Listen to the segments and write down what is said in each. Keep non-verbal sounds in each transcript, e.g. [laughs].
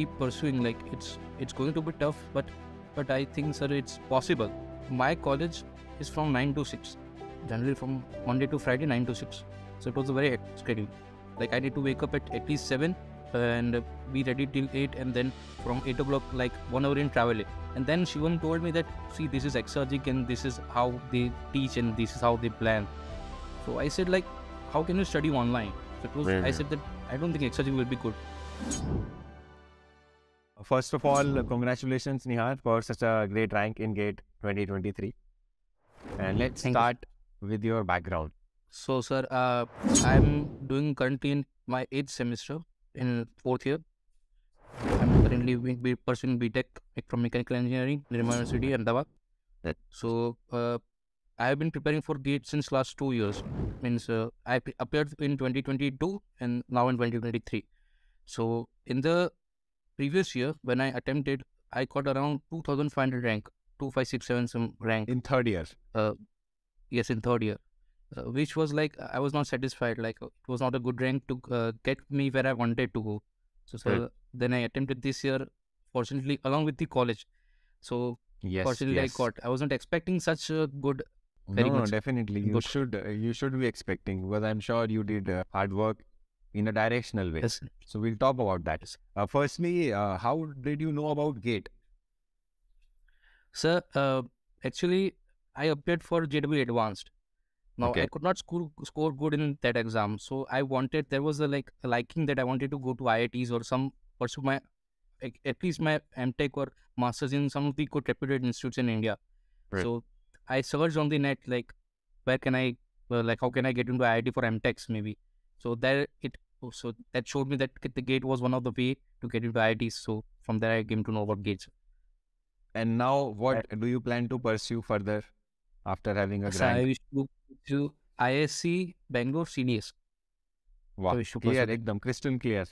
keep pursuing. Like it's it's going to be tough, but but I think sir it's possible. My college is from nine to six, generally from Monday to Friday nine to six. So it was a very schedule. Like I need to wake up at at least seven and be ready till eight, and then from eight o'clock like one hour in travel. And then Shivam told me that see this is Exergic and this is how they teach and this is how they plan. So I said like how can you study online? So it was, I Mhm. said that I don't think Exergic will be good. First of all, congratulations, Nihar, for such a great rank in GATE 2023. And let's Thank you. start with your background. So, sir, uh, I'm doing currently in my eighth semester in fourth year. I'm currently be- pursuing BTech from Mechanical Engineering, Nirma University, Ahmedabad. So, uh, I have been preparing for GATE since last two years. Means uh, I appeared in 2022 and now in 2023. So, in the previous year, when I attempted, I got around 2,500 rank, 2567 some rank. In third year. yes in third year uh, which was like i was not satisfied like uh, it was not a good rank to uh, get me where i wanted to go so, so Right. then i attempted this year fortunately along with the college so Yes. fortunately yes. i got i wasn't expecting such a good No, very no, much definitely. You good. should uh, you should be expecting because I'm sure you did uh, hard work in a directional way. yes So we'll talk about that. Uh, firstly, uh, how did you know about GATE? sir uh, actually i appeared for JEE Advanced now Okay. i could not score score good in that exam so i wanted there was a like a liking that i wanted to go to iits or some pursue my like, at least my mtech or masters in some of the good reputed institutes in india Right. so i searched on the net like where can i well, like how can i get into iit for mtechs maybe so there it so that showed me that the gate was one of the way to get into iits so from there i came to know about gates And now, what do you plan to pursue further after having a So I grand? wish to IISc Bangalore CDS. Wow, to clear, ekdam, crystal clear.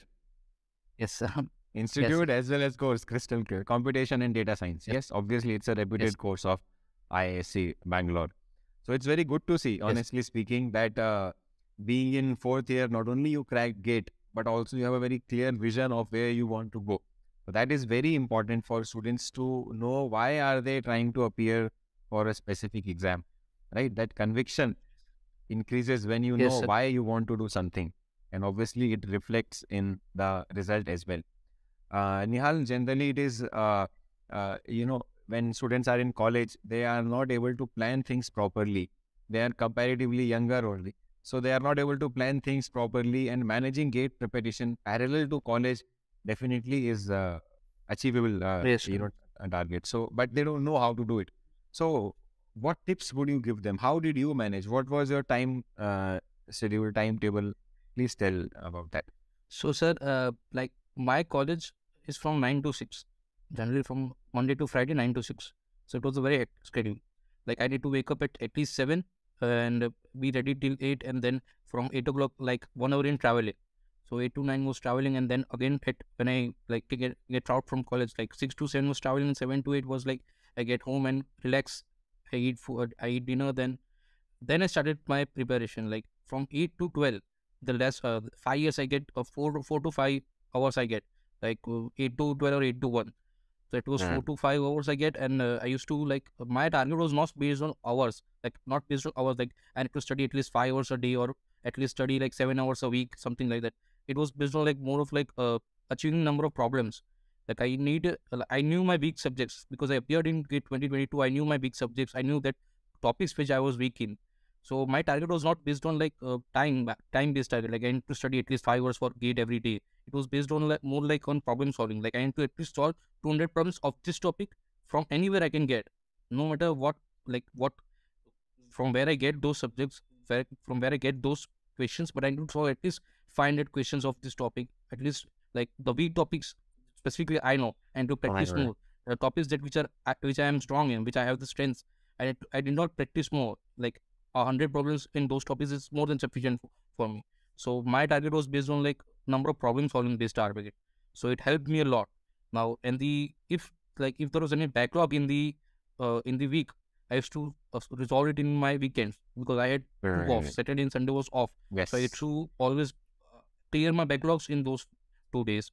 Yes, sir. [laughs] Institute as well as course, crystal clear. Computation and data science. Yes. Yes, obviously it's a reputed Yes. course of IISc Bangalore. So it's very good to see, honestly speaking, that uh, being in fourth year, not only you crack GATE, but also you have a very clear vision of where you want to go. So that is very important for students to know why are they trying to appear for a specific exam, right? That conviction increases when you Yes, know sir. why you want to do something. And obviously it reflects in the result as well. Uh, Nihar, generally it is, uh, uh, you know, when students are in college, they are not able to plan things properly. They are comparatively younger only. So they are not able to plan things properly and managing gate preparation parallel to college definitely is uh, achievable, uh, Yes, you know, a target. So, but they don't know how to do it. So what tips would you give them? How did you manage? What was your time uh, schedule, timetable? Please tell about that. So, sir, uh, like my college is from 9 to 6, generally from Monday to Friday, 9 to 6. So, it was a very hectic schedule. Like, I need to wake up at at least 7 and be ready till 8, and then from 8 o'clock, like one hour in traveling. So, 8 to 9 was traveling, and then again, at, when I like get, get out from college, like 6 to 7 was traveling, and 7 to 8 was like I get home and relax. I eat food, I eat dinner, then then I started my preparation. Like, from 8 to 12 the less uh, five years I get uh, four four to five hours I get like uh, eight to twelve or eight to one. So it was Mm. four to five hours I get, and uh, I used to like my target was not based on hours, like not based on hours. Like I need to study at least five hours a day or at least study like seven hours a week, something like that. It was based on like more of like uh, achieving number of problems. Like I need, uh, I knew my weak subjects because I appeared in GATE 2022. I knew my weak subjects. I knew that topics which I was weak in. So my target was not based on like uh, time time based target. Like I need to study at least five hours for GATE every day. It was based on like more like on problem solving. Like I need to at least solve 200 problems of this topic from anywhere I can get, no matter what like what from where I get those subjects, where from where I get those questions. But I need to solve at least 500 questions of this topic. At least like the weak topics specifically I know and to practice more. The topics that which are uh, which I am strong in, which I have the strengths. I I did not practice more. Like a hundred problems in those topics is more than sufficient for, me. So my target was based on like number of problem solving based target. So it helped me a lot. Now and the if like if there was any backlog in the uh, in the week, I used to uh, resolve it in my weekends because I had two off. Saturday and Sunday was off. Yes. So I had to always uh, clear my backlogs in those two days.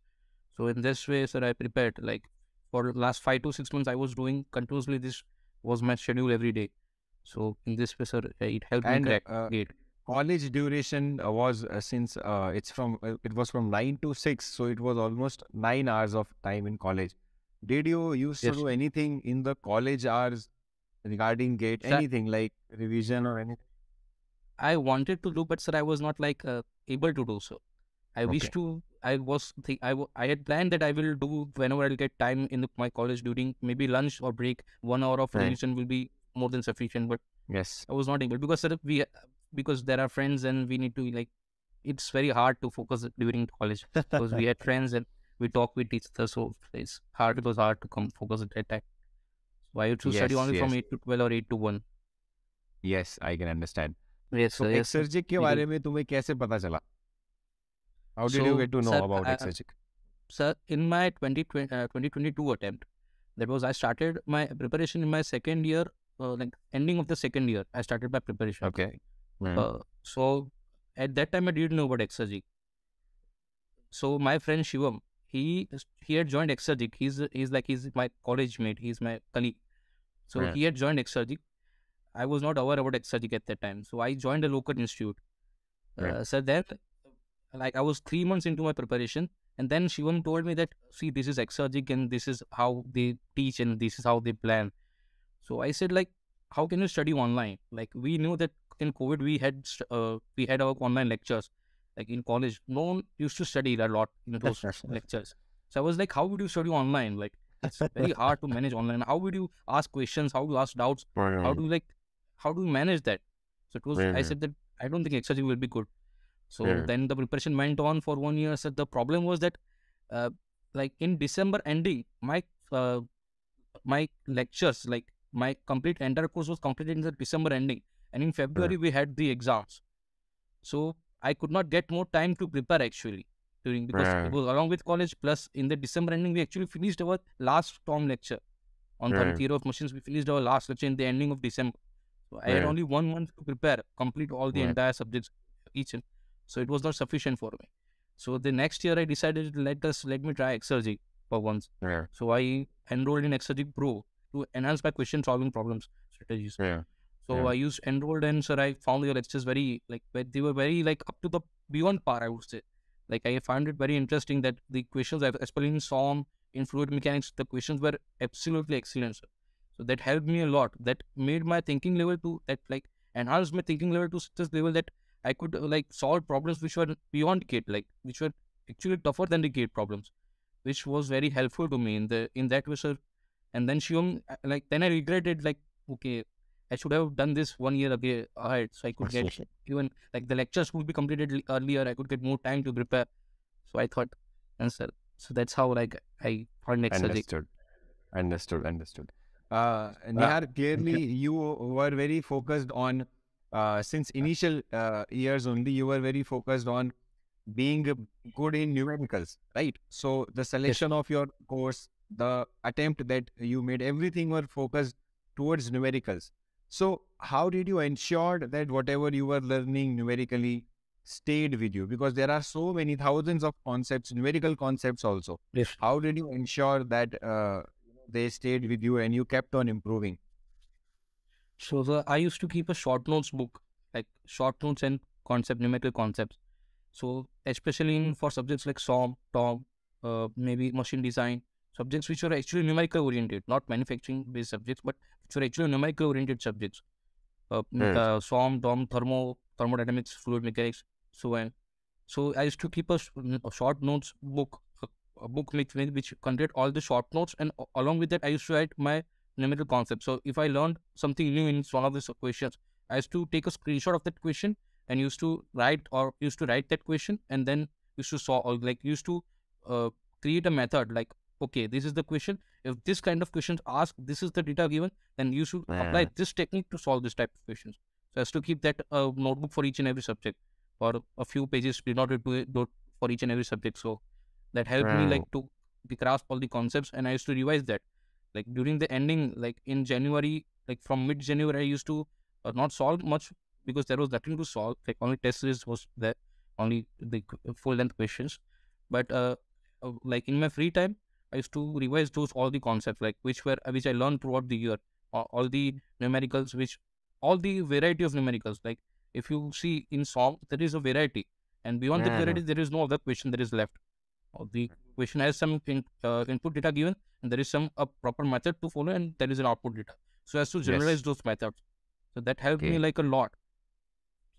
So in this way, sir, I prepared like for last five to six months. I was doing continuously. This was my schedule every day. So in this way, sir, it helped And me crack uh, gate. college duration uh, was uh, since uh, it's from uh, it was from 9 to 6 so it was almost 9 hours of time in college did you used to do anything in the college hours regarding gate Sir, anything like revision or anything I wanted to do, but sir, I was not like uh, able to do so. I okay wish to. I was think I w- I had planned that I will do whenever I'll get time in the, my college during maybe lunch or break. One hour of right revision will be more than sufficient, but yes I was not able because sir, we because there are friends and we need to like. It's very hard to focus during college because we had [laughs] friends and we talk with each other, so it's hard. It was hard to come focus at that time. So I used to study yes only from yes eight to twelve or eight to one. yes i can understand Yes, so sir. Yes, sir. exergic के We do. बारे में तुम्हें कैसे पता चला how did you So, get to know sir, about uh, exergic sir, in my 2020, uh, 2022 attempt, that was I started my preparation in my second year, uh, like ending of the second year. I started my preparation. okay Hmm. Uh, so at that time, I didn't know about Exergic. So my friend Shivam, he he had joined Exergic. He's he's like he's my college mate. He's my colleague. So Yeah. he had joined Exergic. I was not aware about Exergic at that time. So I joined a local institute. Yeah. Uh, so then, like I was three months into my preparation, and then Shivam told me that see this is Exergic and this is how they teach and this is how they plan. So I said like, how can you study online? Like we knew that in COVID we had uh, we had our online lectures. Like in college, no one used to study a lot in those lectures. So I was like, how would you study online? Like it's very hard to manage online. How would you ask questions? How do you ask doubts? [laughs] How do you like how do you manage that? So it was I said that I don't think Exergic will be good. So Yeah. then the preparation went on for one year. So the problem was that uh, like in December ending, my uh, my lectures, like my complete entire course was completed in the December ending. And in February we had the exams. So I could not get more time to prepare actually during because was along with college plus in the December ending we actually finished our last term lecture on third theory of machines. We finished our last lecture in the ending of December. So I had only one month to prepare, complete all the entire subjects, each and so it was not sufficient for me. So the next year I decided let us let me try Exergic for once. yeah So I enrolled in Exergic Pro to enhance my question solving problems strategies. yeah So Yeah. I used enrolled and sir, I found your lectures very like they were very like up to the beyond par. I would say, like I found it very interesting that the questions, especially in SOM, in fluid mechanics, the questions were absolutely excellent. Sir. So that helped me a lot. That made my thinking level to that like enhanced my thinking level to such a level that I could uh, like solve problems which were beyond gate, like which were actually tougher than the gate problems, which was very helpful to me in the in that way, sir. And then Shivam, uh, like then I regretted like okay I should have done this one year ago ahead, so I could get even like the lectures would be completed earlier. I could get more time to prepare. So I thought, and so, so that's how like I found next subject. Understood. Understood. Understood. Uh, Nihar, clearly you were very focused on, uh, since initial uh, years only, you were very focused on being uh, good in numericals, right? So the selection of your course, the attempt that you made, everything were focused towards numericals. So how did you ensure that whatever you were learning numerically stayed with you? Because there are so many thousands of concepts, numerical concepts also Yes. how did you ensure that uh, they stayed with you and you kept on improving So the I used to keep a short notes book, like short notes and concept numerical concepts. So especially in for subjects like SOM, TOM, uh, maybe machine design, subjects which are actually numerical oriented, not manufacturing based subjects, but which are actually numerical oriented subjects. Uh, m- Yes. uh, SOM, TOM, thermo, thermodynamics, fluid mechanics, so on. So I used to keep a, a short notes book, a, book which, which contained all the short notes, and along with that, I used to write my numerical concepts. So if I learned something new in one of these questions, I used to take a screenshot of that question and used to write or used to write that question and then used to solve like used to uh, create a method like okay this is the question. If this kind of questions asked this is the data given then you should apply this technique to solve this type of questions. So as to keep that uh, notebook for each and every subject. Or a few pages denoted to it dot for each and every subject. So that helped me like to grasp all the concepts and i used to revise that. Like during the ending like in january like from mid january i used to uh, not solve much because there was nothing to solve. Like only test series was there only the full length questions. But uh, uh, like in my free time, I used to revise those all the concepts like which were uh, which I learned throughout the year, all, the numericals, which all the variety of numericals. Like if you see in SOM, there is a variety, and beyond that Mhm. variety, there is no other question that is left. Or the question has some in, uh, input data given, and there is some a proper method to follow, and there is an output data. So as to generalize Yes. those methods. So that helped me like a lot.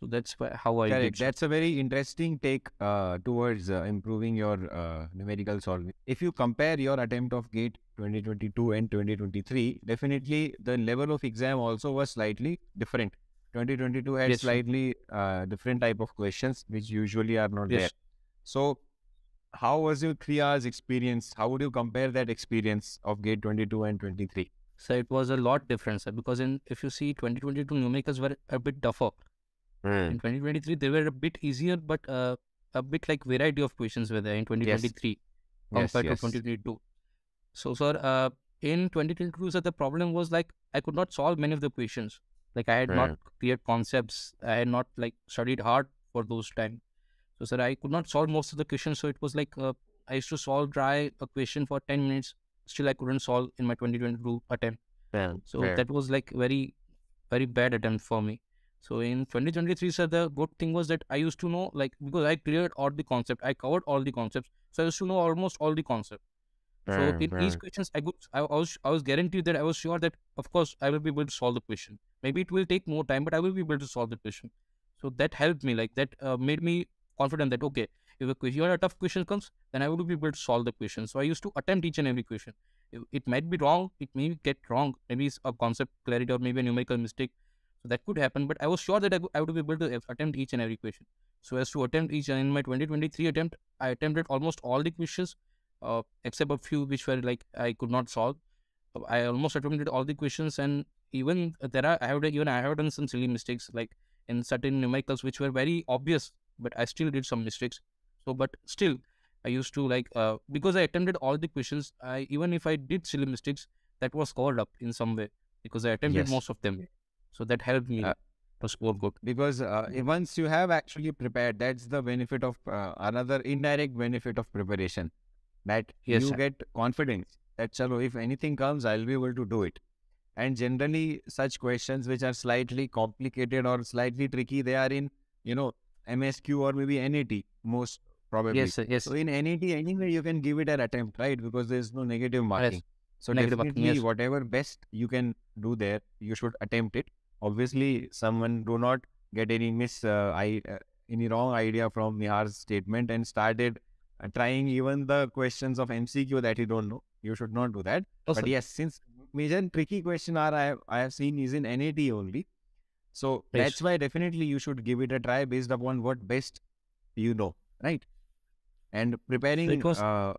So that's why, how I Correct. That's a very interesting take uh, towards uh, improving your uh, numerical solving. If you compare your attempt of GATE 2022 and 2023, definitely the level of exam also was slightly different. 2022 had Yes, slightly uh, different type of questions which usually are not there. Yes. So, how was your three hours experience? How would you compare that experience of GATE 22 and 23? So it was a lot different, sir, because in if you see 2022 numericals were a bit tougher. In 2023 they were a bit easier, but uh, a bit like variety of questions were there in 2023 Yes, compared yes. to 2022. So sir, uh, in 2022, sir, the problem was like I could not solve many of the questions. Like I had Hmm. not cleared concepts. I had not like studied hard for those time. So sir, I could not solve most of the questions. So it was like uh, I used to solve try a question for 10 minutes. Still I couldn't solve in my 2022 attempt. So that was like very, very bad attempt for me. So in 2023, sir, the good thing was that I used to know like because I cleared all the concept, I covered all the concepts, so I used to know almost all the concept. So in fair. questions, I could I, I was I was guaranteed that I was sure that of course I will be able to solve the question. Maybe it will take more time, but I will be able to solve the question. So that helped me. Like that uh, made me confident that okay, if a question, a tough question comes, then I will be able to solve the question. So I used to attempt each and every question. It, it might be wrong. It may get wrong. Maybe it's a concept clarity or maybe a numerical mistake. So that could happen. But I was sure that I, would- I would be able to attempt each and every question. So as to attempt each and in my 2023 attempt, I attempted almost all the questions, uh, except a few which were like I could not solve. I almost attempted all the questions, and even there are I have even I have done some silly mistakes like in certain numericals which were very obvious, but I still did some mistakes. So, but still, I used to like uh, because I attempted all the questions. I even if I did silly mistakes, that was covered up in some way because I attempted Yes. most of them. So that helped me Uh, to score good. because uh, once you have actually prepared that's the benefit of uh, another indirect benefit of preparation that Yes, you sir. get confidence that chalo if anything comes i'll be able to do it and generally such questions which are slightly complicated or slightly tricky they are in you know msq or maybe nat most probably Yes, sir. Yes. so in nat anyway you can give it an attempt right because there's no negative marking so Negative marking, definitely yes. whatever best you can do there you should attempt it obviously someone do not get any miss uh, I, uh, any wrong idea from Nihar's statement and started uh, trying even the questions of MCQ that you don't know. You should not do that. Oh, but sir. yes, since major tricky question are I have, I have seen is in NAT only. So Yes. that's why definitely you should give it a try based upon what best you know, right? And preparing was- uh,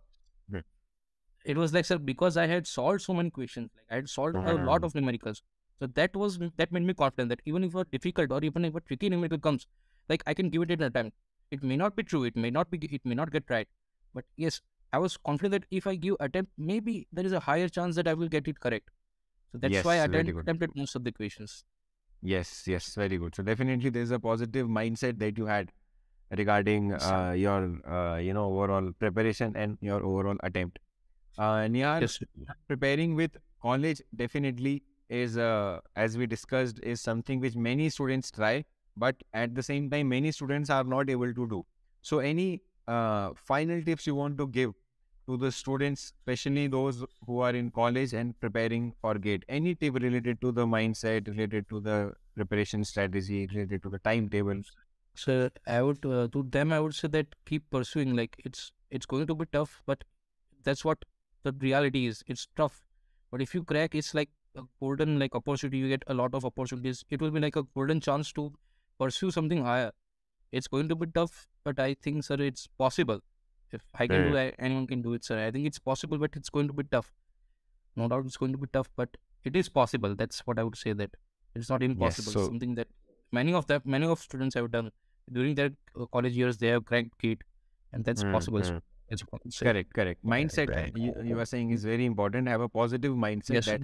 it was like sir because I had solved so many questions, like I had solved a lot Mhm. of numericals. So that was that made me confident that even if a difficult or even if a tricky numerical comes, like I can give it an attempt. It may not be true, it may not be it may not get right. But yes, I was confident that if I give attempt, maybe there is a higher chance that I will get it correct. So that's why I attempt, attempted most of the questions. Yes, yes, very good. So definitely there's a positive mindset that you had regarding uh, your uh, you know overall preparation and your overall attempt. Uh, Nihar, Yes. preparing with college definitely is uh, as we discussed is something which many students try, but at the same time many students are not able to do. So any uh, final tips you want to give to the students, especially those who are in college and preparing for GATE? Any tip related to the mindset, related to the preparation strategy, related to the timetable? So I would uh, to them I would say that keep pursuing. Like it's it's going to be tough, but that's what the reality is. It's tough, but if you crack, it's like a golden like opportunity. You get a lot of opportunities. It will be like a golden chance to pursue something higher. It's going to be tough, but I think sir, it's possible. If I can do Right. it, anyone can do it, sir. I think it's possible, but it's going to be tough. No doubt, it's going to be tough, but it is possible. That's what I would say. That it's not impossible. so- Something that many of them, many of students have done during their uh, college years. They have cracked GATE, and that's Mm, possible. mm. It's what I. Correct, correct. Mindset, right. you, you are saying is very important. Have a positive mindset Yes, that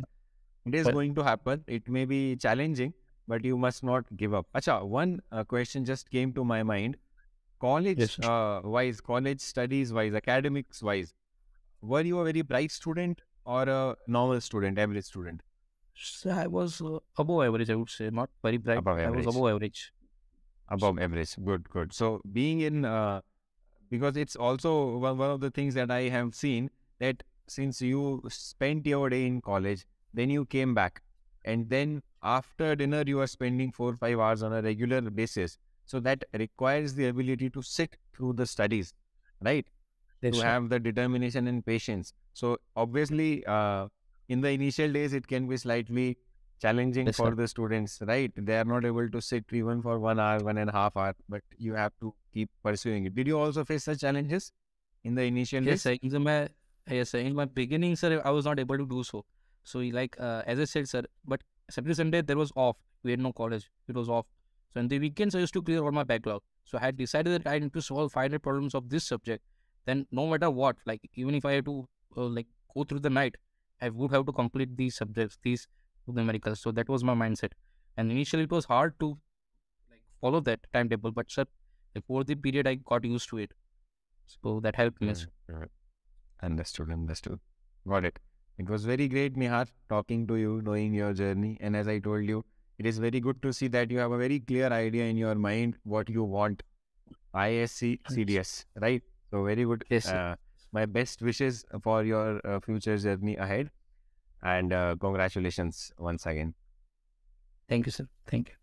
it is But- going to happen. It may be challenging, but you must not give up. Acha, one uh, question just came to my mind. college Yes, uh, wise, college studies wise, academics wise, were you a very bright student or a normal student, average student? So I was uh, above average, I would say, not very bright. Above I was average. above average. Above average. Good, good. So being in, uh, because it's also one, one of the things that I have seen that since you spent your day in college, then you came back, and then after dinner you are spending four five hours on a regular basis. So that requires the ability to sit through the studies, right? Yes, to sir. have the determination and patience. So obviously, uh, in the initial days, it can be slightly challenging Yes, for sir. the students, right? They are not able to sit even for one hour, one and a half hour, but you have to keep pursuing it. Did you also face such challenges in the initial Yes, days? sir. In my yes, sir. In my beginning, sir, I was not able to do so. So, like uh, as I said, sir, but Saturday Sunday there was off. We had no college. It was off. So in the weekends, I used to clear all my backlog. So I had decided that I need to solve 500 problems of this subject. Then no matter what, like even if I had to uh, like go through the night, I would have to complete these subjects, these numericals. So that was my mindset. And initially, it was hard to like follow that timetable, but sir, like the period, I got used to it. So that helped me. sir. Mm, mm. Understood, understood. Got it. It was very great, Nihar, talking to you, knowing your journey. And as I told you, it is very good to see that you have a very clear idea in your mind what you want. IISc, CDS, right? So very good. Yes. Uh, my best wishes for your uh, future journey ahead. And uh, congratulations once again. Thank you, sir. Thank you.